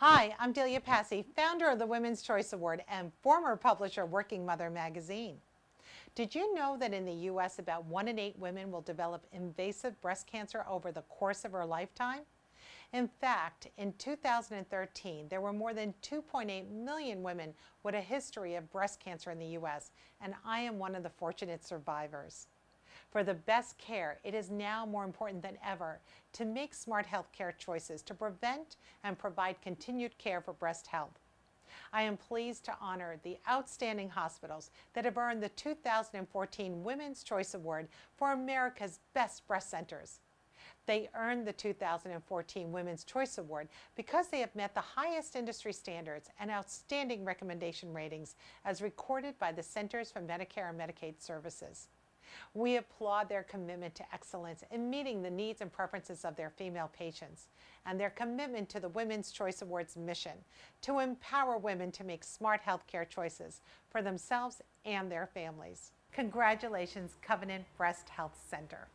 Hi, I'm Delia Passi, founder of the Women's Choice Award and former publisher of Working Mother magazine. Did you know that in the U.S., about one in eight women will develop invasive breast cancer over the course of her lifetime? In fact, in 2013, there were more than 2.8 million women with a history of breast cancer in the U.S., and I am one of the fortunate survivors. For the best care, it is now more important than ever to make smart healthcare choices to prevent and provide continued care for breast health. I am pleased to honor the outstanding hospitals that have earned the 2014 Women's Choice Award for America's Best Breast Centers. They earned the 2014 Women's Choice Award because they have met the highest industry standards and outstanding recommendation ratings as recorded by the Centers for Medicare and Medicaid Services. We applaud their commitment to excellence in meeting the needs and preferences of their female patients and their commitment to the Women's Choice Awards mission to empower women to make smart healthcare choices for themselves and their families. Congratulations, Covenant Breast Health Center.